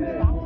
Yeah.